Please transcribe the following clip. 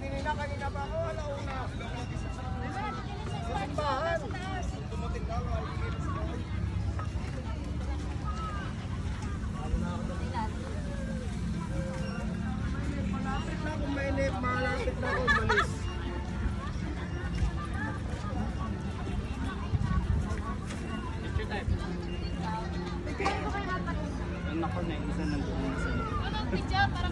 natin na kanina pa ako, alauna. Sa simbahan. Tumutin ka, Malapit na kung mainit, malapit na kung malis. Ang nako na isa nandun sa Ano, picture para.